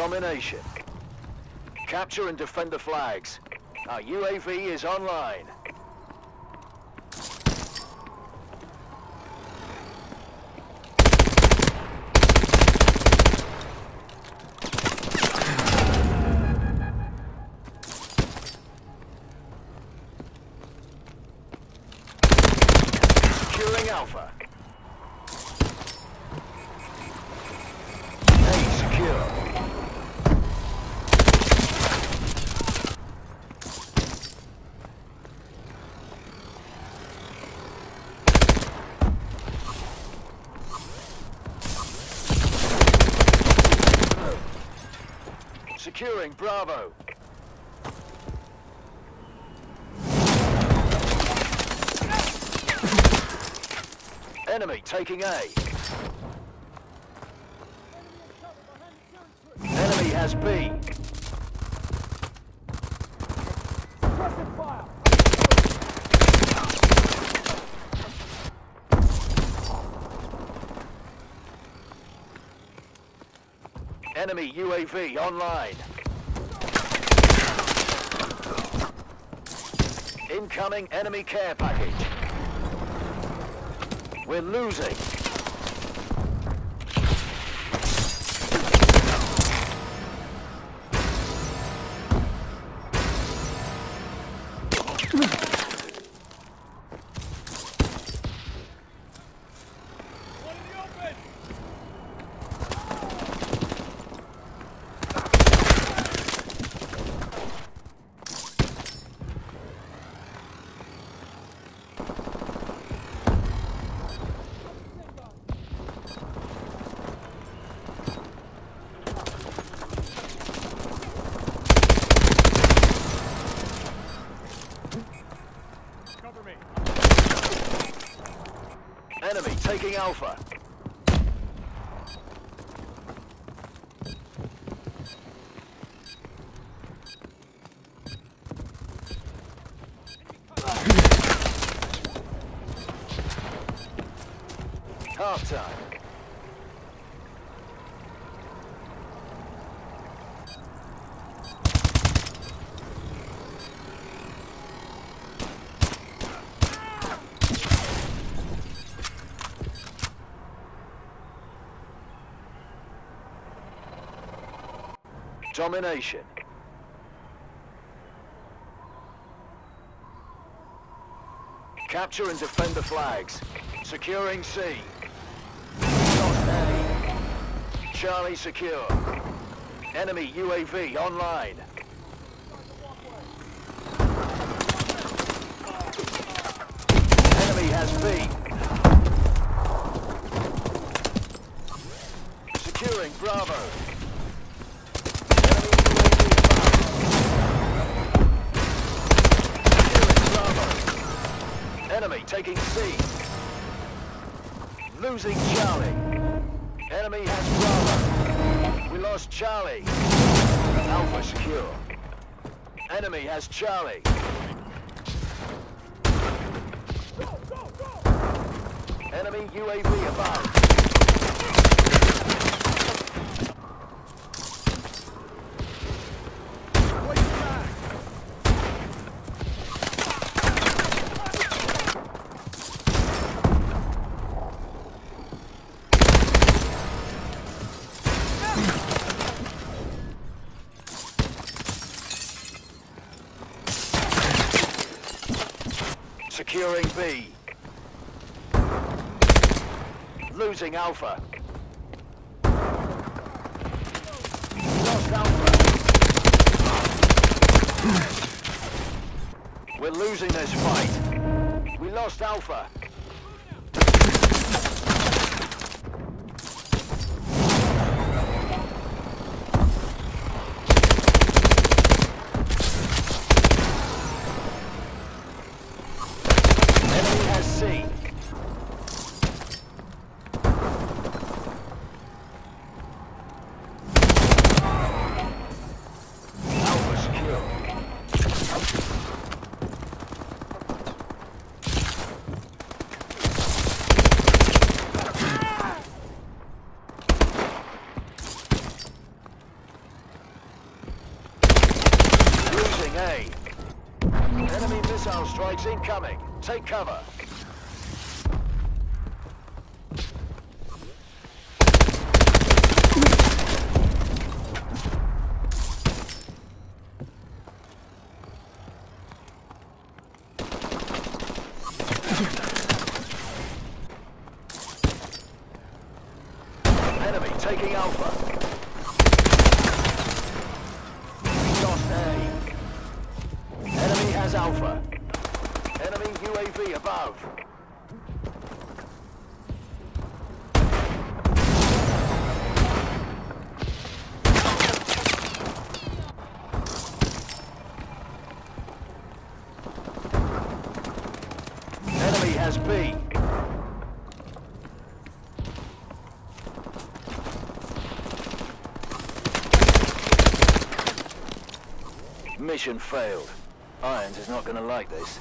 Domination. Capture and defend the flags. Our UAV is online. Alpha. A secure. Securing Bravo. Enemy taking A. Enemy has B. Enemy UAV online. Incoming enemy care package. We're losing me. Enemy taking Alpha. Half time. Domination. Capture and defend the flags. Securing C. Lost A. Charlie secure. Enemy UAV online. Enemy has B. Securing Bravo. Enemy UAV above. Securing Bravo. Enemy taking C. Losing Charlie. Enemy has Bravo. We lost Charlie. Alpha secure. Enemy has Charlie. Enemy UAV above. Securing B. Losing Alpha. Lost Alpha. We're losing this fight. We lost Alpha. Enemy has C. Alpha secure. A. Enemy missile strikes incoming. Take cover. Enemy taking Alpha. Lost A. Has Alpha. Enemy UAV above. Enemy has B. Mission failed. Irons is not gonna like this.